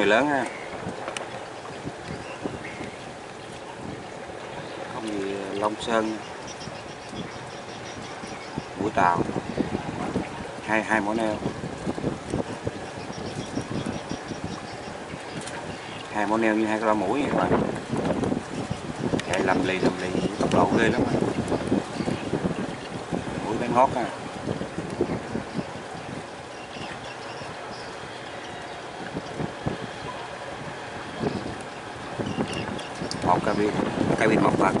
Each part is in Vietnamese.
người lớn ha. Không gì, Long Sơn mũi tàu. Hai hai mỏ neo hai mỏ neo như hai cái lỗ mũi vậy các bạn. Chạy lầm lì lầm lì. Tốc độ ghê lắm mũi bé ngót ha. bên cây vị mọc phạt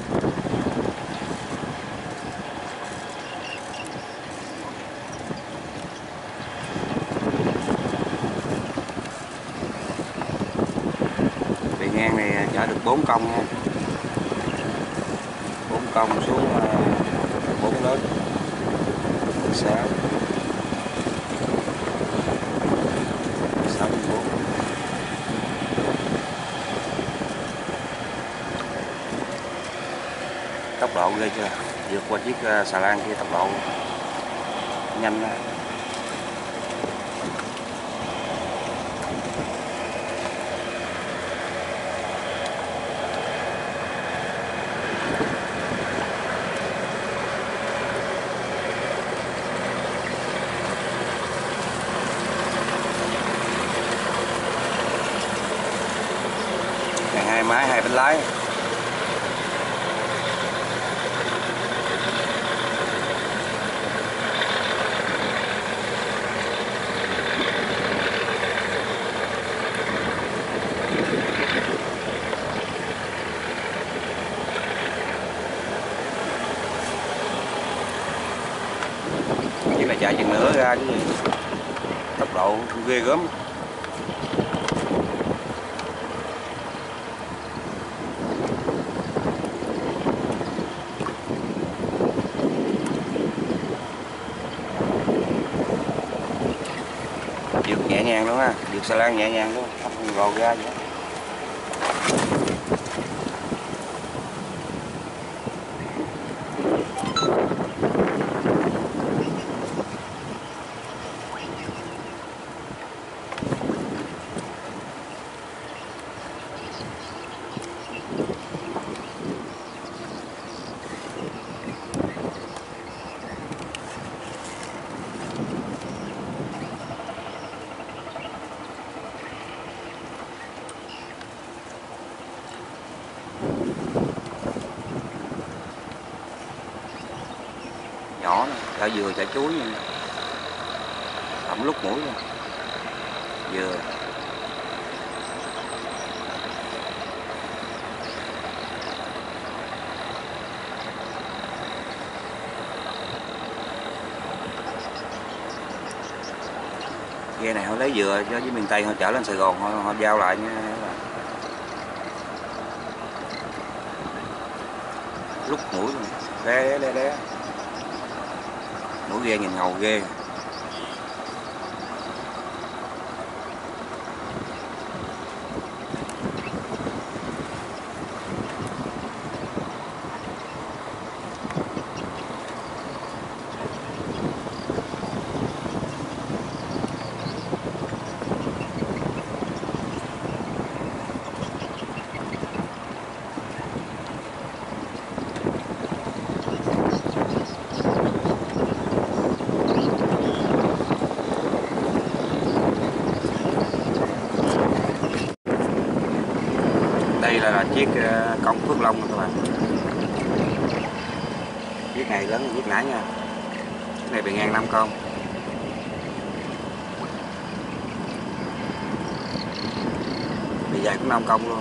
về ngang này à, chở được 4 công nha 4 công xuống à, 4 lớn. 6 tốc độ ghê chưa vượt qua chiếc ờ, xà lan kia tốc độ nhanh đó. Này hai máy, hai bánh lái chỉ là chạy chừng nữa ra chứ tốc độ ghê gớm. Dược nhẹ nhàng luôn ha dược xà lan nhẹ nhàng luôn, không gò ra vậy nhỏ nè chả dừa chả chuối nha. Ẩm lúc mũi luôn. Dừa ghe này họ lấy dừa cho với miền Tây họ chở lên Sài Gòn họ, họ giao lại nha. Lúc mũi luôn. Đé đé đé mũi ghe nhìn ngầu ghê. Đây là, là chiếc ờ, công Phước Long các bạn. Chiếc này lớn hơn chiếc nãy nha. Chiếc này bị ngang năm con. Bị dài cũng năm công luôn.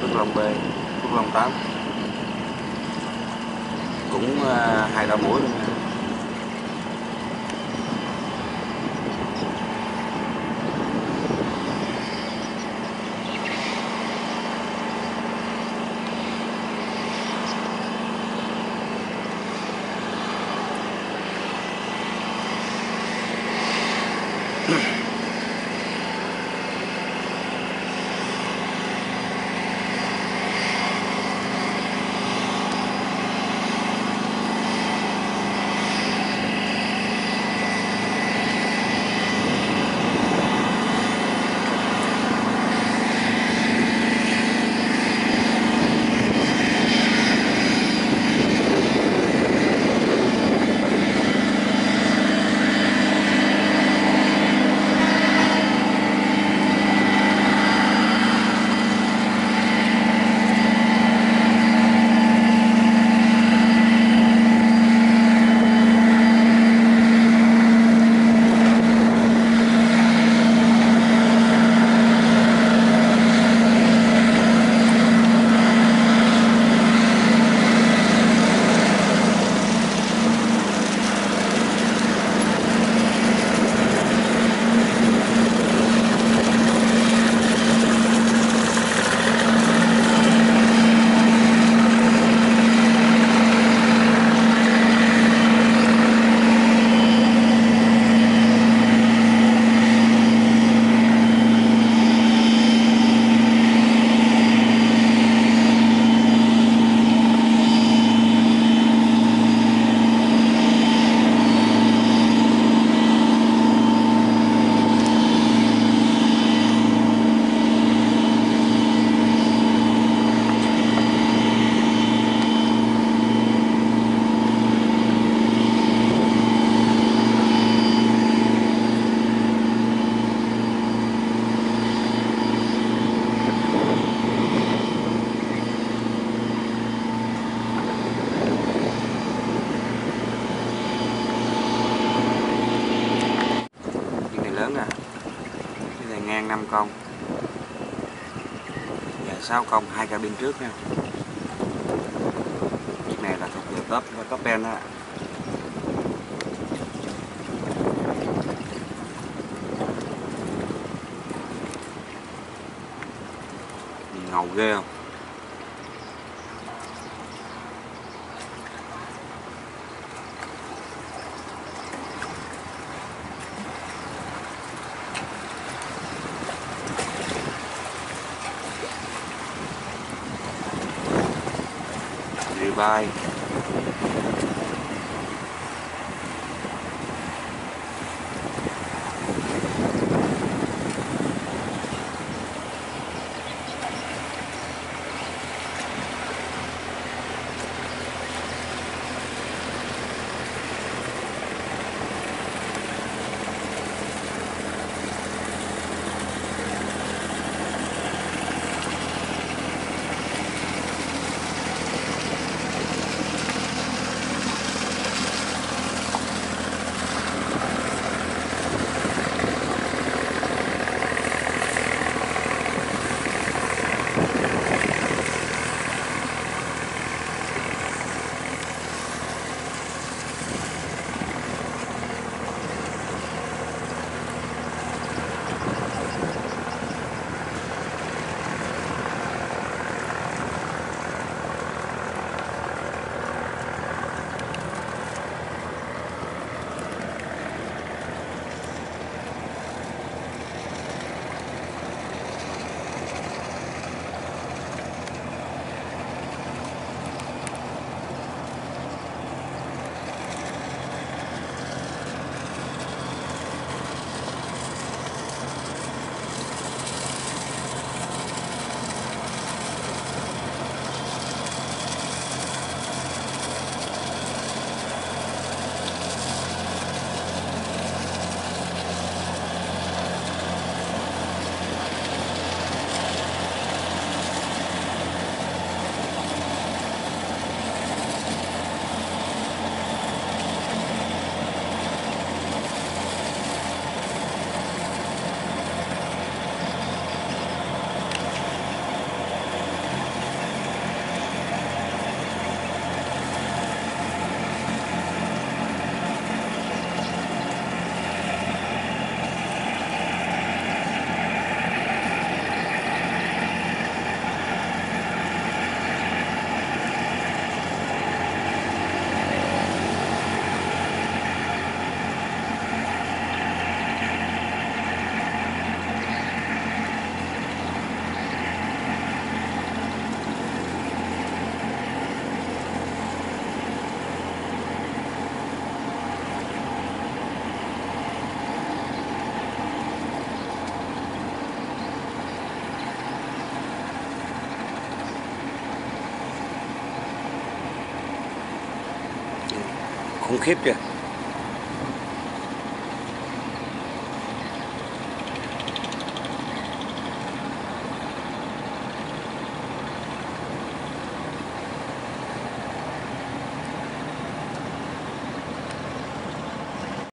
Phước Long B Phước Long 8 cũng ờ, hai đầu mũi luôn nha. Mm. 660 hai cabin trước ha chiếc này là thuộc về top top pen á. Ngầu ghê không? Bye. com o que, Pia?